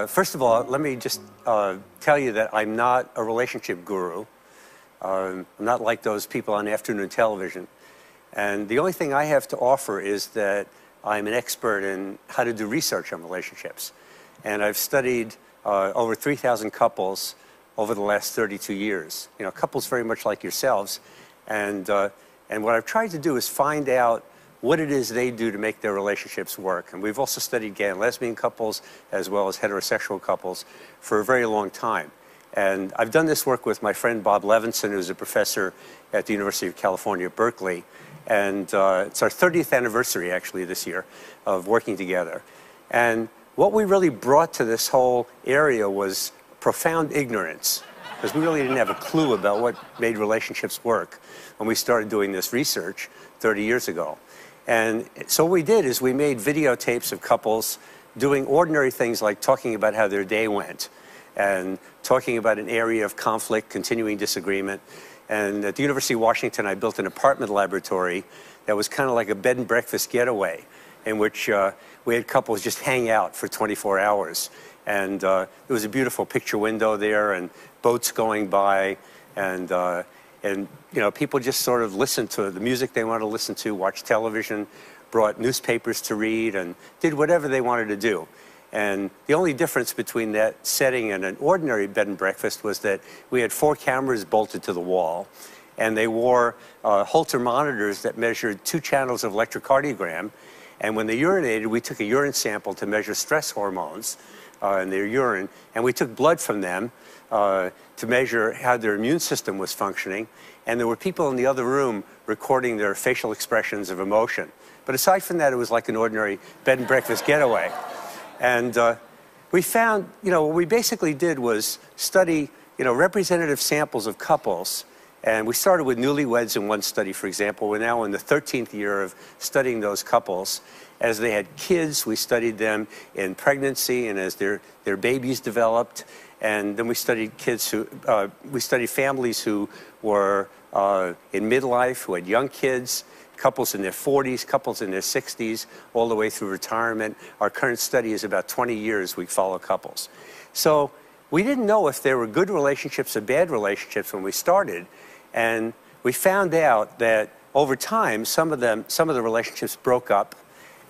Uh, first of all, let me just uh, tell you that I'm not a relationship guru. Um, I'm not like those people on afternoon television. And the only thing I have to offer is that I'm an expert in how to do research on relationships. And I've studied uh, over 3,000 couples over the last 32 years. You know, couples very much like yourselves. And, uh, and what I've tried to do is find out what it is they do to make their relationships work. And we've also studied gay and lesbian couples as well as heterosexual couples for a very long time. And I've done this work with my friend Bob Levenson, who's a professor at the University of California, Berkeley. And uh, it's our 30th anniversary, actually, this year of working together. And what we really brought to this whole area was profound ignorance, because we really didn't have a clue about what made relationships work when we started doing this research 30 years ago. And so what we did is we made videotapes of couples doing ordinary things like talking about how their day went and talking about an area of conflict, continuing disagreement. And at the University of Washington, I built an apartment laboratory that was kind of like a bed and breakfast getaway in which uh, we had couples just hang out for 24 hours. And uh, there was a beautiful picture window there and boats going by. And, uh, and, you know, people just sort of listened to the music they wanted to listen to, watched television, brought newspapers to read, and did whatever they wanted to do. And the only difference between that setting and an ordinary bed and breakfast was that we had four cameras bolted to the wall, and they wore uh, Holter monitors that measured two channels of electrocardiogram. And when they urinated, we took a urine sample to measure stress hormones uh, in their urine, and we took blood from them uh, to measure how their immune system was functioning. And there were people in the other room recording their facial expressions of emotion. But aside from that, it was like an ordinary bed and breakfast getaway. And uh, we found, you know, what we basically did was study, you know, representative samples of couples. And we started with newlyweds in one study, for example. We're now in the 13th year of studying those couples. As they had kids, we studied them in pregnancy and as their, their babies developed. And then we studied kids who, uh, we studied families who were uh, in midlife, who had young kids couples in their 40s, couples in their 60s, all the way through retirement. Our current study is about 20 years we follow couples. So we didn't know if there were good relationships or bad relationships when we started. And we found out that over time, some of them, some of the relationships broke up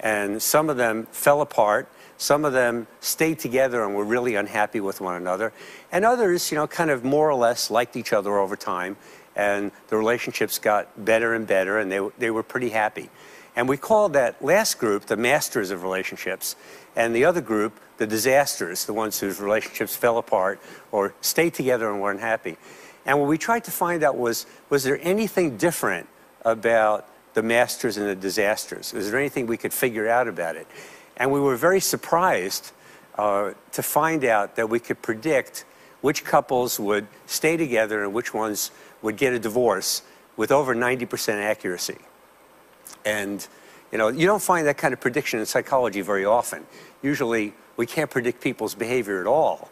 and some of them fell apart. Some of them stayed together and were really unhappy with one another. And others, you know, kind of more or less liked each other over time and the relationships got better and better, and they, they were pretty happy. And we called that last group the masters of relationships, and the other group the disasters, the ones whose relationships fell apart or stayed together and weren't happy. And what we tried to find out was was there anything different about the masters and the disasters? Was there anything we could figure out about it? And we were very surprised uh, to find out that we could predict which couples would stay together and which ones would get a divorce with over 90% accuracy. And you know, you don't find that kind of prediction in psychology very often. Usually, we can't predict people's behavior at all.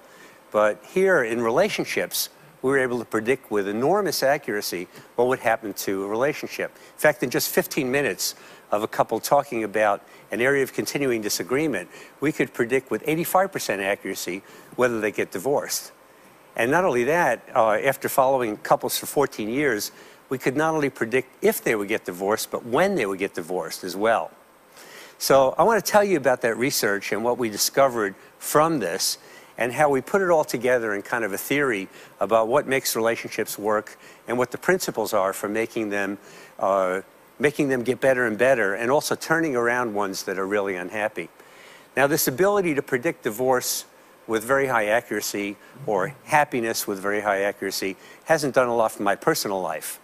But here in relationships, we were able to predict with enormous accuracy what would happen to a relationship. In fact, in just 15 minutes of a couple talking about an area of continuing disagreement, we could predict with 85% accuracy whether they get divorced. And not only that, uh, after following couples for 14 years, we could not only predict if they would get divorced, but when they would get divorced as well. So I want to tell you about that research and what we discovered from this and how we put it all together in kind of a theory about what makes relationships work and what the principles are for making them, uh, making them get better and better and also turning around ones that are really unhappy. Now, this ability to predict divorce with very high accuracy or happiness with very high accuracy hasn't done a lot for my personal life.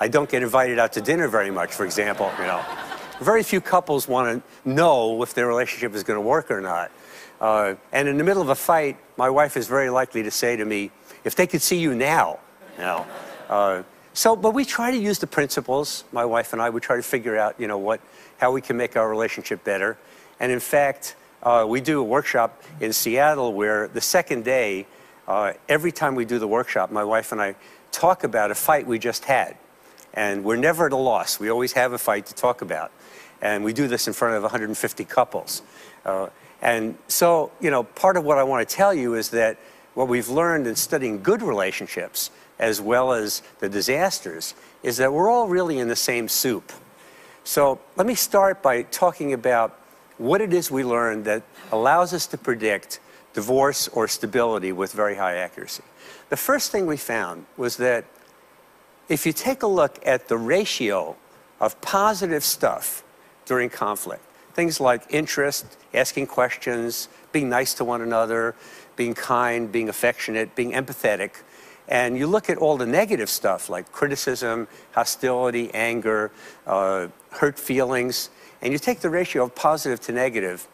I don't get invited out to dinner very much, for example, you know. Very few couples want to know if their relationship is going to work or not. Uh, and in the middle of a fight, my wife is very likely to say to me, if they could see you now, you know. Uh, so, but we try to use the principles, my wife and I, we try to figure out, you know, what, how we can make our relationship better. And in fact, uh, we do a workshop in Seattle where the second day, uh, every time we do the workshop, my wife and I talk about a fight we just had. And we're never at a loss. We always have a fight to talk about. And we do this in front of 150 couples. And so, you know, part of what I want to tell you is that what we've learned in studying good relationships as well as the disasters is that we're all really in the same soup. So let me start by talking about what it is we learned that allows us to predict divorce or stability with very high accuracy. The first thing we found was that if you take a look at the ratio of positive stuff during conflict, things like interest, asking questions, being nice to one another, being kind, being affectionate, being empathetic, and you look at all the negative stuff like criticism, hostility, anger, uh, hurt feelings, and you take the ratio of positive to negative,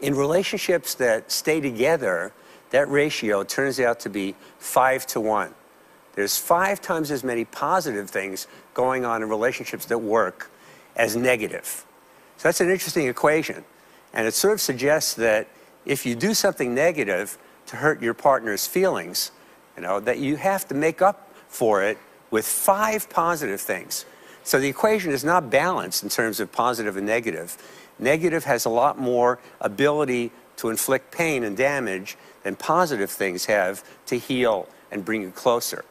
in relationships that stay together, that ratio turns out to be five to one. There's five times as many positive things going on in relationships that work as negative. So that's an interesting equation. And it sort of suggests that if you do something negative to hurt your partner's feelings, you know, that you have to make up for it with five positive things. So the equation is not balanced in terms of positive and negative. Negative has a lot more ability to inflict pain and damage than positive things have to heal and bring you closer.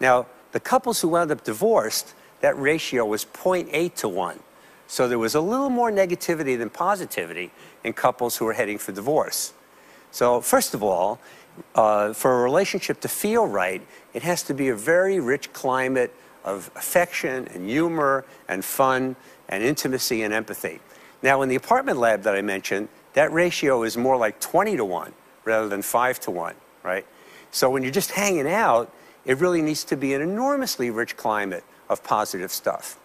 Now, the couples who wound up divorced, that ratio was 0.8 to 1. So there was a little more negativity than positivity in couples who were heading for divorce. So, first of all, uh, for a relationship to feel right, it has to be a very rich climate of affection and humor and fun and intimacy and empathy. Now, in the apartment lab that I mentioned, that ratio is more like 20 to 1 rather than 5 to 1, right? So when you're just hanging out, it really needs to be an enormously rich climate of positive stuff.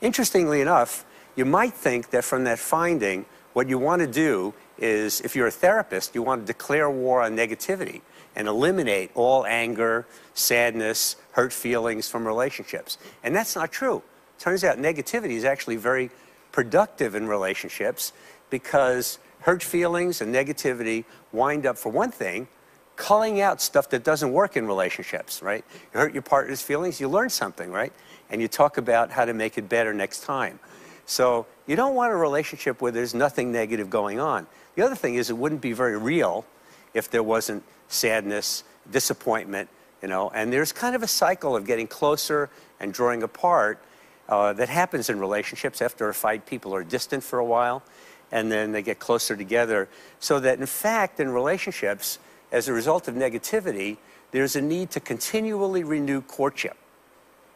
Interestingly enough, you might think that from that finding, what you want to do is, if you're a therapist, you want to declare war on negativity and eliminate all anger, sadness, hurt feelings from relationships. And that's not true. Turns out negativity is actually very productive in relationships because hurt feelings and negativity wind up, for one thing, culling out stuff that doesn't work in relationships, right? You hurt your partner's feelings, you learn something, right? And you talk about how to make it better next time. So you don't want a relationship where there's nothing negative going on. The other thing is it wouldn't be very real if there wasn't sadness, disappointment, you know, and there's kind of a cycle of getting closer and drawing apart uh, that happens in relationships. After a fight, people are distant for a while, and then they get closer together. So that, in fact, in relationships, as a result of negativity, there's a need to continually renew courtship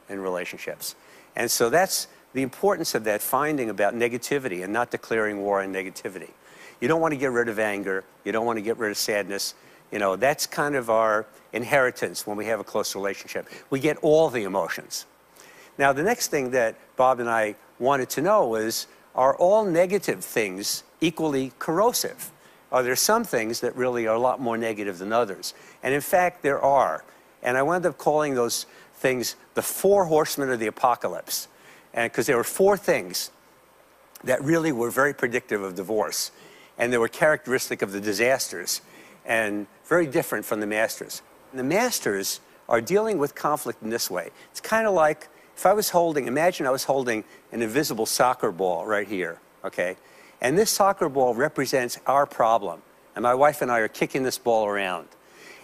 in relationships. And so that's the importance of that finding about negativity and not declaring war on negativity. You don't want to get rid of anger. You don't want to get rid of sadness. You know, that's kind of our inheritance when we have a close relationship. We get all the emotions. Now, the next thing that Bob and I wanted to know was are all negative things equally corrosive? Are there some things that really are a lot more negative than others? And in fact, there are. And I wound up calling those things the four horsemen of the apocalypse. And because there were four things that really were very predictive of divorce and they were characteristic of the disasters and very different from the masters. The masters are dealing with conflict in this way. It's kind of like if I was holding, imagine I was holding an invisible soccer ball right here, okay? And this soccer ball represents our problem. And my wife and I are kicking this ball around.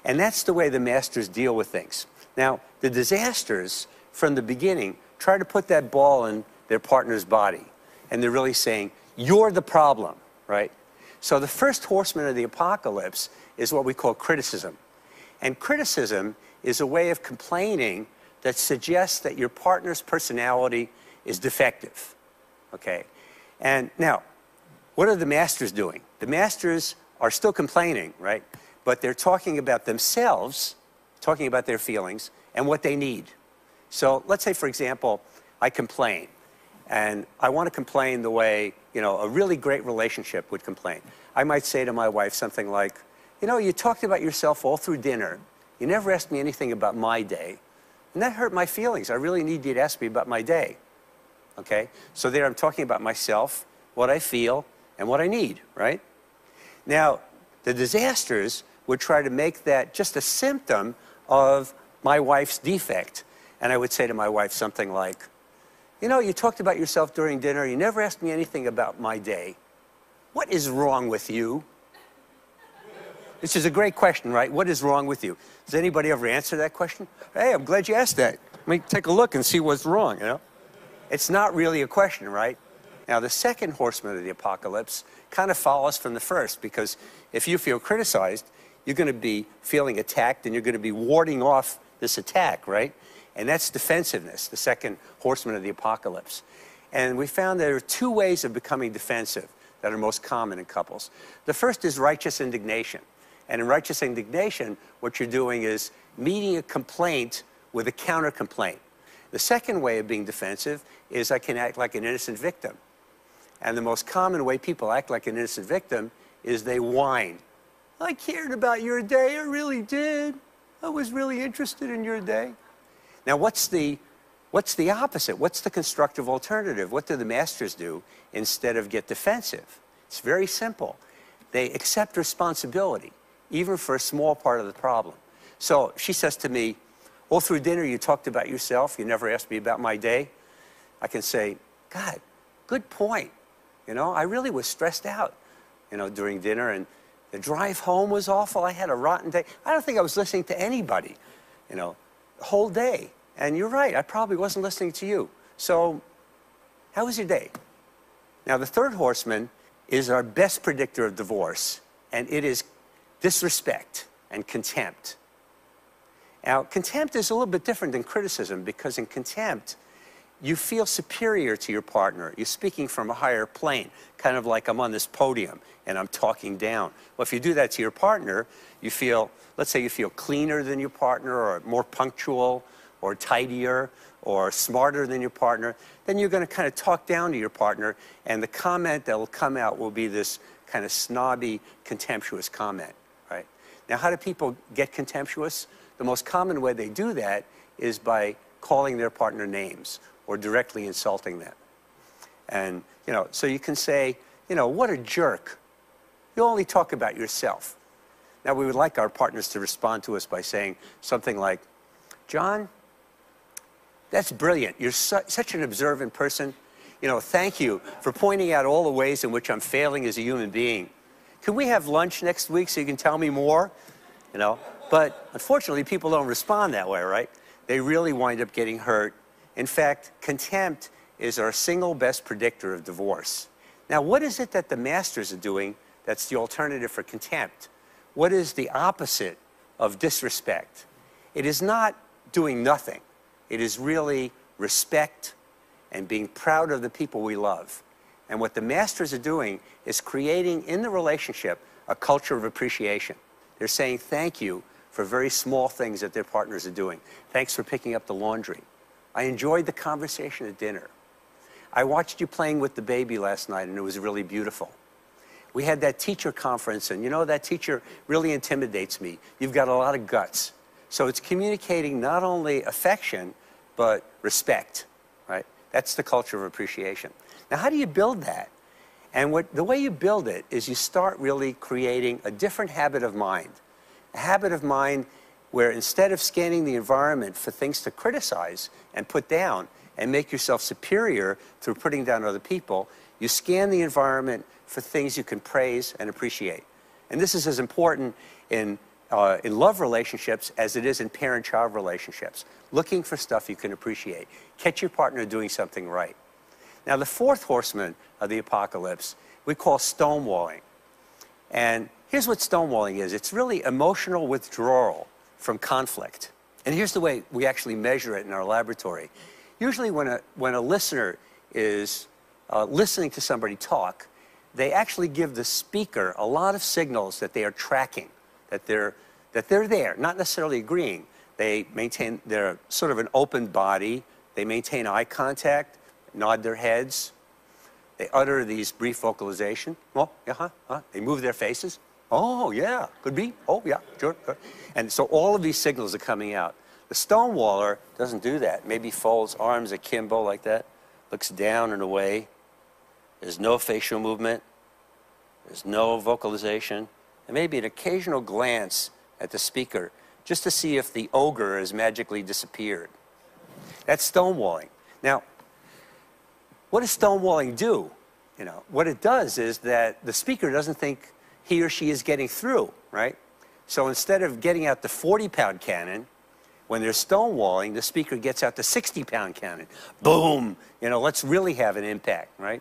And that's the way the masters deal with things. Now, the disasters from the beginning try to put that ball in their partner's body. And they're really saying, You're the problem, right? So the first horseman of the apocalypse is what we call criticism. And criticism is a way of complaining that suggests that your partner's personality is defective. Okay? And now, what are the masters doing? The masters are still complaining, right? But they're talking about themselves, talking about their feelings, and what they need. So let's say, for example, I complain. And I want to complain the way, you know, a really great relationship would complain. I might say to my wife something like, you know, you talked about yourself all through dinner. You never asked me anything about my day. And that hurt my feelings. I really need you to ask me about my day. Okay? So there I'm talking about myself, what I feel, and what I need, right? Now, the disasters would try to make that just a symptom of my wife's defect. And I would say to my wife something like, You know, you talked about yourself during dinner. You never asked me anything about my day. What is wrong with you? This is a great question, right? What is wrong with you? Does anybody ever answer that question? Hey, I'm glad you asked that. Let me take a look and see what's wrong, you know? It's not really a question, right? Now, the second horseman of the apocalypse kind of follows from the first because if you feel criticized, you're going to be feeling attacked and you're going to be warding off this attack, right? And that's defensiveness, the second horseman of the apocalypse. And we found there are two ways of becoming defensive that are most common in couples. The first is righteous indignation. And in righteous indignation, what you're doing is meeting a complaint with a counter complaint. The second way of being defensive is I can act like an innocent victim. And the most common way people act like an innocent victim is they whine. I cared about your day, I really did. I was really interested in your day. Now, what's the, what's the opposite? What's the constructive alternative? What do the masters do instead of get defensive? It's very simple. They accept responsibility, even for a small part of the problem. So she says to me, all through dinner, you talked about yourself. You never asked me about my day. I can say, God, good point. You know, I really was stressed out, you know, during dinner, and the drive home was awful. I had a rotten day. I don't think I was listening to anybody, you know, whole day. And you're right, I probably wasn't listening to you. So, how was your day? Now, the third horseman is our best predictor of divorce, and it is disrespect and contempt. Now, contempt is a little bit different than criticism because in contempt, you feel superior to your partner. You're speaking from a higher plane, kind of like I'm on this podium and I'm talking down. Well, if you do that to your partner, you feel, let's say you feel cleaner than your partner or more punctual or tidier or smarter than your partner, then you're going to kind of talk down to your partner and the comment that will come out will be this kind of snobby, contemptuous comment, right? Now, how do people get contemptuous? The most common way they do that is by calling their partner names or directly insulting them. And, you know, so you can say, you know, what a jerk. You only talk about yourself. Now, we would like our partners to respond to us by saying something like, John, that's brilliant. You're su such an observant person. You know, thank you for pointing out all the ways in which I'm failing as a human being. Can we have lunch next week so you can tell me more? You know, but unfortunately, people don't respond that way, right? They really wind up getting hurt. In fact, contempt is our single best predictor of divorce. Now, what is it that the masters are doing that's the alternative for contempt? What is the opposite of disrespect? It is not doing nothing. It is really respect and being proud of the people we love. And what the masters are doing is creating in the relationship a culture of appreciation. They're saying thank you for very small things that their partners are doing. Thanks for picking up the laundry. I enjoyed the conversation at dinner. I watched you playing with the baby last night, and it was really beautiful. We had that teacher conference, and you know, that teacher really intimidates me. You've got a lot of guts. So it's communicating not only affection, but respect, right? That's the culture of appreciation. Now, how do you build that? And what, the way you build it is you start really creating a different habit of mind a habit of mind where instead of scanning the environment for things to criticize and put down and make yourself superior through putting down other people, you scan the environment for things you can praise and appreciate. And this is as important in, uh, in love relationships as it is in parent-child relationships. Looking for stuff you can appreciate. Catch your partner doing something right. Now, the fourth horseman of the apocalypse we call stonewalling. And Here's what stonewalling is it's really emotional withdrawal from conflict. And here's the way we actually measure it in our laboratory. Usually, when a, when a listener is uh, listening to somebody talk, they actually give the speaker a lot of signals that they are tracking, that they're, that they're there, not necessarily agreeing. They maintain, they're sort of an open body, they maintain eye contact, nod their heads, they utter these brief vocalization. Well, uh -huh, uh, they move their faces. Oh, yeah, could be. Oh, yeah, sure. Good. And so all of these signals are coming out. The stonewaller doesn't do that. Maybe folds arms akimbo like that, looks down and away. There's no facial movement. There's no vocalization. And maybe an occasional glance at the speaker just to see if the ogre has magically disappeared. That's stonewalling. Now, what does stonewalling do? You know, what it does is that the speaker doesn't think he or she is getting through, right? So instead of getting out the 40 pound cannon, when they're stonewalling, the speaker gets out the 60 pound cannon. Boom! You know, let's really have an impact, right?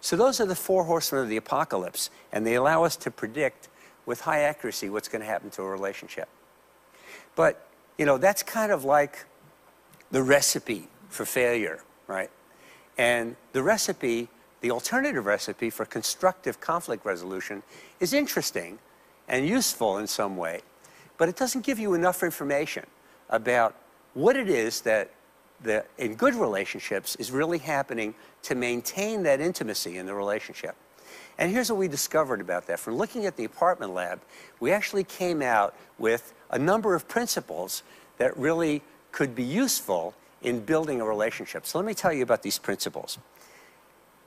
So those are the four horsemen of the apocalypse, and they allow us to predict with high accuracy what's going to happen to a relationship. But, you know, that's kind of like the recipe for failure, right? And the recipe, the alternative recipe for constructive conflict resolution is interesting and useful in some way, but it doesn't give you enough information about what it is that the, in good relationships is really happening to maintain that intimacy in the relationship. And here's what we discovered about that. From looking at the apartment lab, we actually came out with a number of principles that really could be useful in building a relationship. So let me tell you about these principles.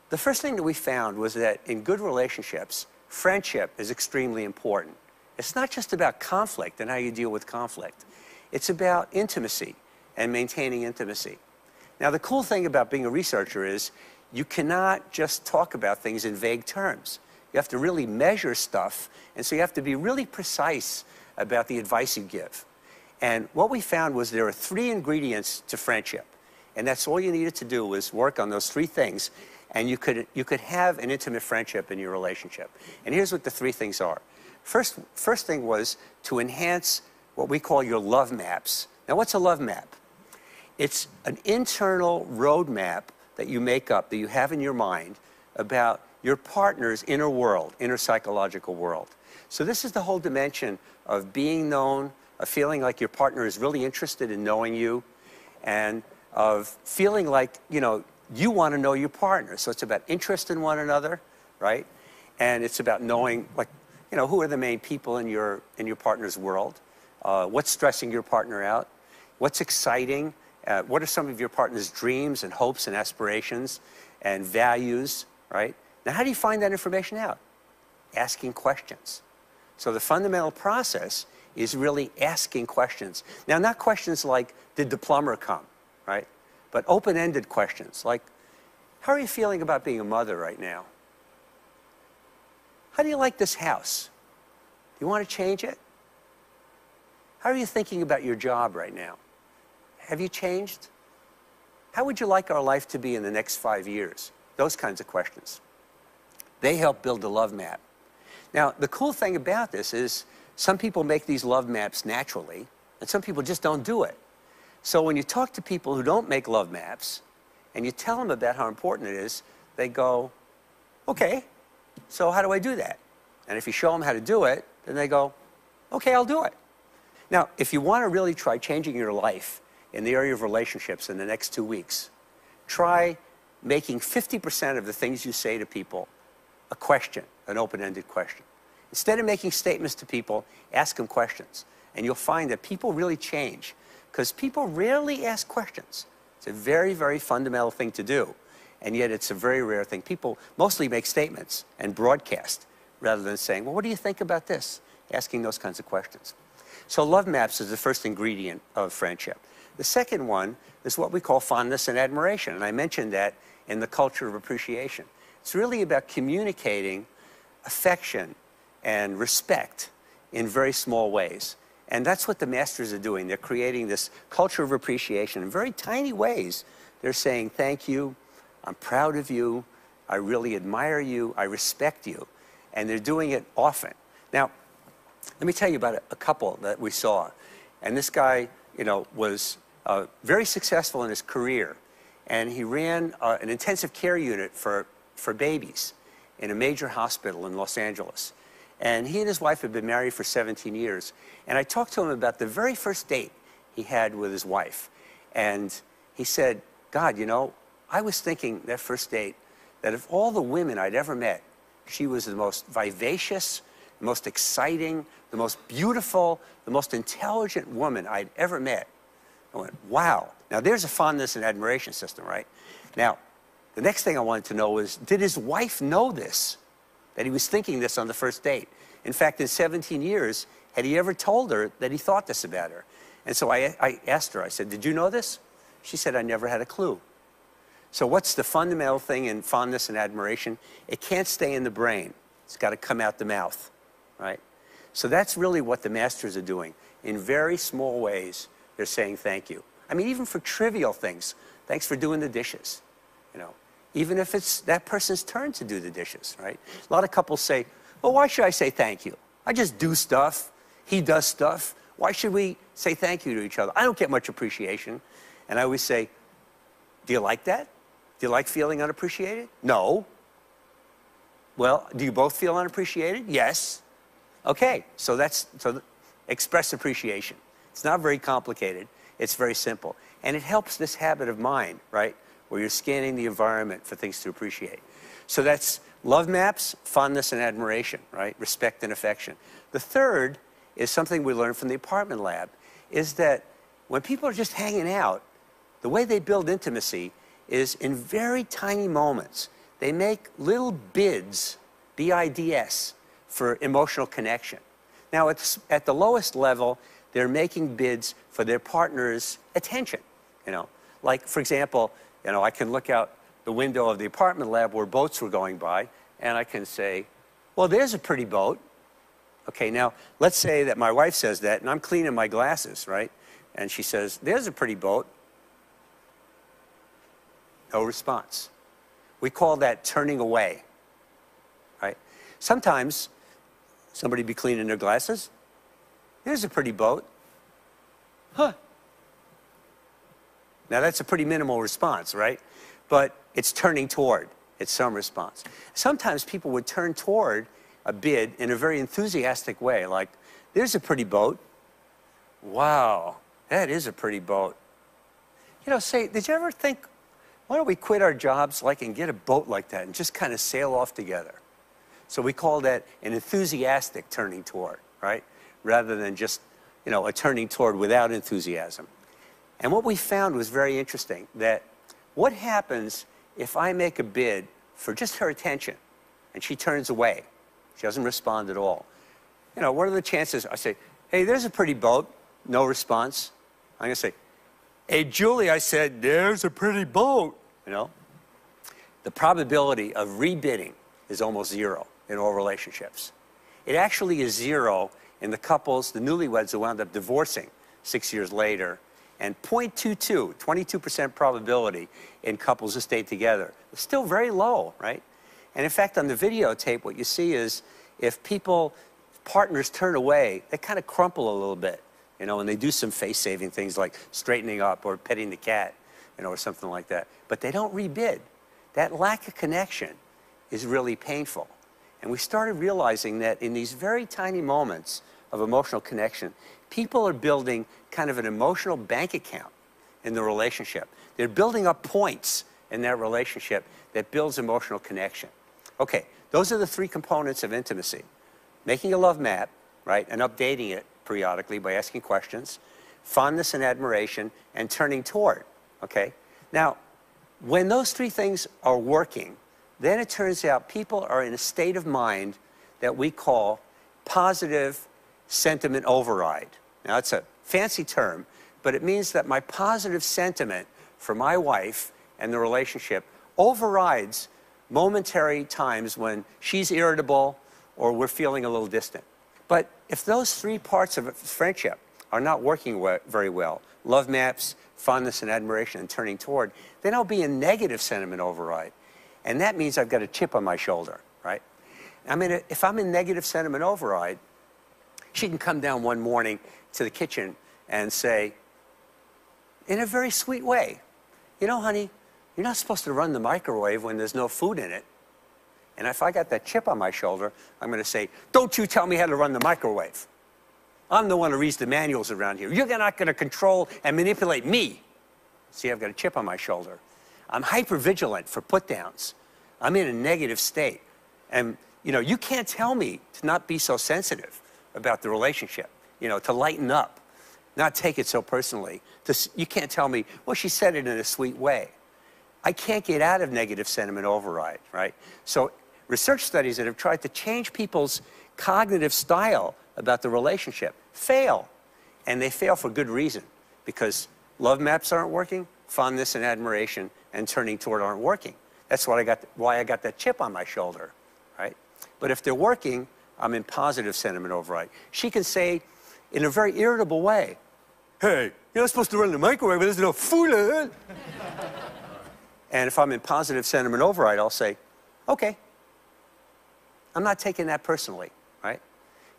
The first thing that we found was that in good relationships, friendship is extremely important. It's not just about conflict and how you deal with conflict. It's about intimacy and maintaining intimacy. Now, the cool thing about being a researcher is you cannot just talk about things in vague terms. You have to really measure stuff, and so you have to be really precise about the advice you give. And what we found was there are three ingredients to friendship. And that's all you needed to do was work on those three things, and you could, you could have an intimate friendship in your relationship. And here's what the three things are. First, first thing was to enhance what we call your love maps. Now, what's a love map? It's an internal roadmap that you make up, that you have in your mind about your partner's inner world, inner psychological world. So this is the whole dimension of being known, of feeling like your partner is really interested in knowing you, and of feeling like, you know, you want to know your partner. So it's about interest in one another, right? And it's about knowing, like, you know, who are the main people in your, in your partner's world? Uh, what's stressing your partner out? What's exciting? Uh, what are some of your partner's dreams and hopes and aspirations and values, right? Now, how do you find that information out? Asking questions. So the fundamental process is really asking questions. Now, not questions like, did the plumber come, right? But open-ended questions like, how are you feeling about being a mother right now? How do you like this house? Do you want to change it? How are you thinking about your job right now? Have you changed? How would you like our life to be in the next five years? Those kinds of questions. They help build a love map. Now, the cool thing about this is some people make these love maps naturally, and some people just don't do it. So when you talk to people who don't make love maps, and you tell them about how important it is, they go, okay, so how do I do that? And if you show them how to do it, then they go, okay, I'll do it. Now, if you want to really try changing your life, in the area of relationships in the next two weeks, try making 50% of the things you say to people a question, an open-ended question. Instead of making statements to people, ask them questions. And you'll find that people really change because people rarely ask questions. It's a very, very fundamental thing to do. And yet it's a very rare thing. People mostly make statements and broadcast rather than saying, well, what do you think about this? Asking those kinds of questions. So love maps is the first ingredient of friendship. The second one is what we call fondness and admiration. And I mentioned that in the culture of appreciation. It's really about communicating affection and respect in very small ways. And that's what the masters are doing. They're creating this culture of appreciation in very tiny ways. They're saying, thank you, I'm proud of you, I really admire you, I respect you. And they're doing it often. Now, let me tell you about a couple that we saw. And this guy, you know, was uh, very successful in his career. And he ran uh, an intensive care unit for, for babies in a major hospital in Los Angeles. And he and his wife had been married for 17 years. And I talked to him about the very first date he had with his wife. And he said, God, you know, I was thinking that first date that of all the women I'd ever met, she was the most vivacious, the most exciting, the most beautiful, the most intelligent woman I'd ever met. I went, wow. Now there's a fondness and admiration system, right? Now, the next thing I wanted to know was, did his wife know this? That he was thinking this on the first date? In fact, in 17 years, had he ever told her that he thought this about her? And so I, I asked her, I said, did you know this? She said, I never had a clue. So what's the fundamental thing in fondness and admiration? It can't stay in the brain. It's got to come out the mouth, right? So that's really what the masters are doing. In very small ways, they're saying thank you. I mean, even for trivial things, thanks for doing the dishes, you know. Even if it's that person's turn to do the dishes, right? A lot of couples say, well, why should I say thank you? I just do stuff. He does stuff. Why should we say thank you to each other? I don't get much appreciation. And I always say, do you like that? Do you like feeling unappreciated? No. Well, do you both feel unappreciated? Yes. Okay, so that's so express appreciation. It's not very complicated. It's very simple. And it helps this habit of mind, right? Where you're scanning the environment for things to appreciate. So that's love maps, fondness and admiration, right? Respect and affection. The third is something we learned from the apartment lab, is that when people are just hanging out, the way they build intimacy is in very tiny moments. They make little bids, B-I-D-S, for emotional connection. Now, at, at the lowest level, they're making bids for their partner's attention. You know, like for example, you know, I can look out the window of the apartment lab where boats were going by, and I can say, "Well, there's a pretty boat." Okay, now let's say that my wife says that, and I'm cleaning my glasses, right? And she says, "There's a pretty boat." No response. We call that turning away, right? Sometimes somebody be cleaning their glasses. There's a pretty boat. Huh. Now that's a pretty minimal response, right? But it's turning toward. It's some response. Sometimes people would turn toward a bid in a very enthusiastic way, like, there's a pretty boat. Wow, that is a pretty boat. You know, say, did you ever think, why don't we quit our jobs like and get a boat like that and just kind of sail off together? So we call that an enthusiastic turning toward, right? Rather than just, you know, a turning toward without enthusiasm. And what we found was very interesting, that what happens if I make a bid for just her attention and she turns away? She doesn't respond at all. You know, what are the chances? I say, hey, there's a pretty boat. No response. I'm going to say, hey, Julie, I said, there's a pretty boat. You know, the probability of rebidding is almost zero in all relationships. It actually is zero in the couples, the newlyweds who wound up divorcing six years later, and 0.22, 22% probability in couples who stayed together. It's still very low, right? And in fact, on the videotape, what you see is if people, partners turn away, they kind of crumple a little bit, you know, and they do some face-saving things like straightening up or petting the cat, you know, or something like that. But they don't rebid. That lack of connection is really painful. And we started realizing that in these very tiny moments of emotional connection, people are building kind of an emotional bank account in the relationship. They're building up points in that relationship that builds emotional connection. Okay, those are the three components of intimacy. Making a love map, right, and updating it periodically by asking questions, fondness and admiration, and turning toward, okay? Now, when those three things are working, then it turns out people are in a state of mind that we call positive sentiment override. Now, it's a fancy term, but it means that my positive sentiment for my wife and the relationship overrides momentary times when she's irritable or we're feeling a little distant. But if those three parts of friendship are not working very well, love maps, fondness and admiration, and turning toward, then I'll be in negative sentiment override. And that means I've got a chip on my shoulder, right? I mean, if I'm in negative sentiment override, she can come down one morning to the kitchen and say, in a very sweet way, you know, honey, you're not supposed to run the microwave when there's no food in it. And if I got that chip on my shoulder, I'm going to say, don't you tell me how to run the microwave. I'm the one who reads the manuals around here. You're not going to control and manipulate me. See, I've got a chip on my shoulder. I'm hyper vigilant for put downs. I'm in a negative state. And, you know, you can't tell me to not be so sensitive about the relationship, you know, to lighten up, not take it so personally. To, you can't tell me, well, she said it in a sweet way. I can't get out of negative sentiment override, right? So research studies that have tried to change people's cognitive style about the relationship fail. And they fail for good reason because love maps aren't working, fondness and admiration and turning toward aren't working. That's what I got, why I got that chip on my shoulder, right? But if they're working, I'm in positive sentiment override. She can say in a very irritable way, hey, you're not supposed to run the microwave, but there's no food in it. and if I'm in positive sentiment override, I'll say, okay. I'm not taking that personally, right?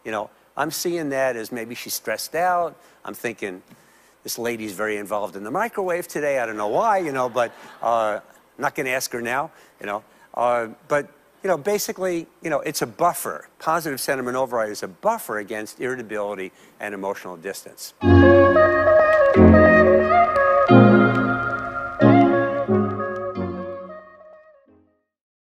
You know, I'm seeing that as maybe she's stressed out. I'm thinking, this lady's very involved in the microwave today. I don't know why, you know, but uh, I'm not going to ask her now, you know. Uh, but, you know, basically, you know, it's a buffer. Positive sentiment override is a buffer against irritability and emotional distance.